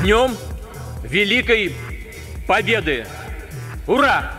днем Великой Победы! Ура!